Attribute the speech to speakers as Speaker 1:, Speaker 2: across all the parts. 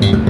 Speaker 1: thank you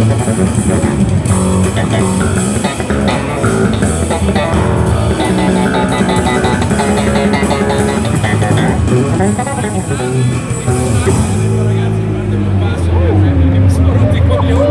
Speaker 1: Ragazzi, guardate, non passo, perché eh, mi sono rotto i coglioni.